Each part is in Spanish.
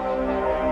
Música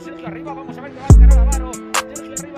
Sergio arriba, vamos a ver que va a ganar Avaro. Sergio arriba.